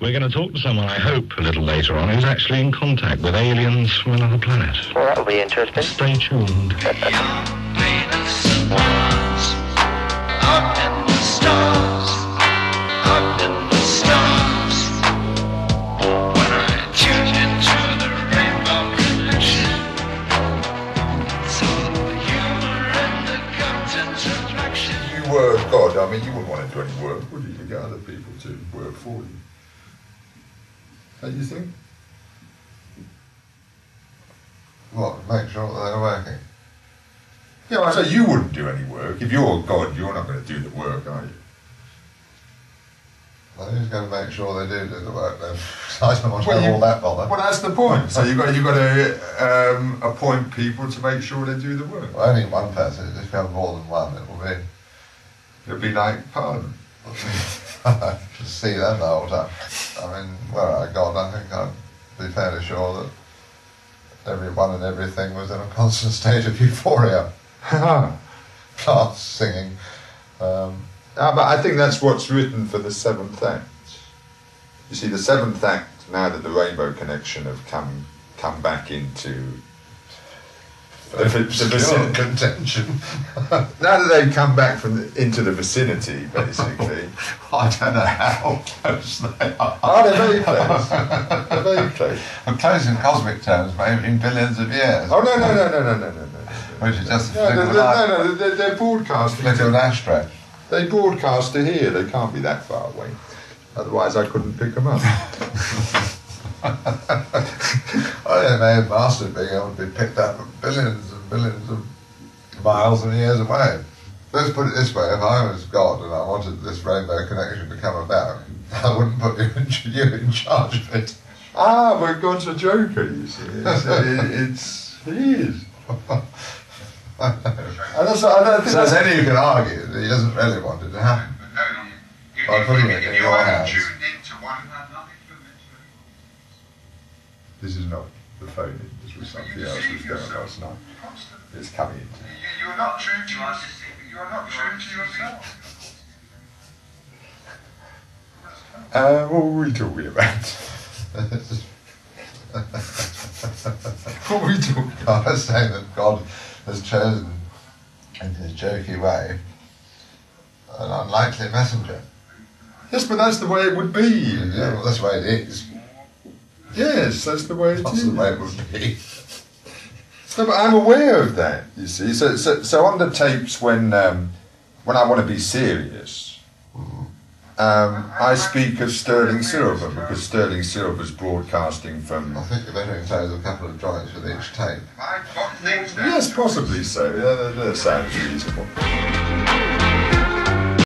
We're going to talk to someone, I hope, a little later on, who's actually in contact with aliens from another planet. Well, that'll be interesting. Stay tuned. You were God, I mean, you wouldn't want to do any work, would you? You'd get other people to work for you. Don't you think? What, make sure that they're working? Yeah, I say you wouldn't do any work. If you're God, you're not going to do the work, are you? Well, who's going to make sure they do do the work then? I don't want to Well, have all that bother. Well, that's the point. So you've got you've got to um, appoint people to make sure they do the work. Well, only one person. If you have more than one, it will be. It'll be like Parliament. Just see them the whole time. I mean, well, I God, I think I'd be fairly sure that everyone and everything was in a constant state of euphoria. Plants singing. Um, Ah, but I think that's what's written for the seventh act. You see, the seventh act, now that the Rainbow Connection have come come back into if it's a vicin- contention. now that they've come back from the, into the vicinity, basically. I don't know how close they are. Oh, are they very close? They're very close. I'm close in cosmic terms, but in billions of years. Oh, no, no, no, no, no, no, no. Which is just no, no, no, no, no, they're, they're broadcasting. Little ashtray. They broadcast to here, they can't be that far away. Otherwise, I couldn't pick them up. I may have master being able to be picked up billions and billions of miles and years away. Let's put it this way, if I was God and I wanted this rainbow connection to come about, I wouldn't put you in, you in charge of it. ah, but God's a joker. You see, it's, it, it's he is. And I don't think So there's that's any who can argue that he doesn't really want it to happen. By putting it in your hands. This is not the phone. in, This was something else was going on last night. It's coming in. You are not true to yourself. You are not true to yourself. Uh, what were we talking about? what were we talking about? I was saying that God has chosen, in his jokey way, an unlikely messenger. Yes, but that's the way it would be. Yeah, well, that's the way it is. Yes, that's the way it That's is. it would be. No, but I'm aware of that. You see, so so, so on the tapes when um, when I want to be serious, um, I speak of Sterling Silver because Sterling Silver is broadcasting from. I think you better enclose a couple of drawings with each tape. I've got things now. Yes, possibly so. Yeah, that, that sounds reasonable.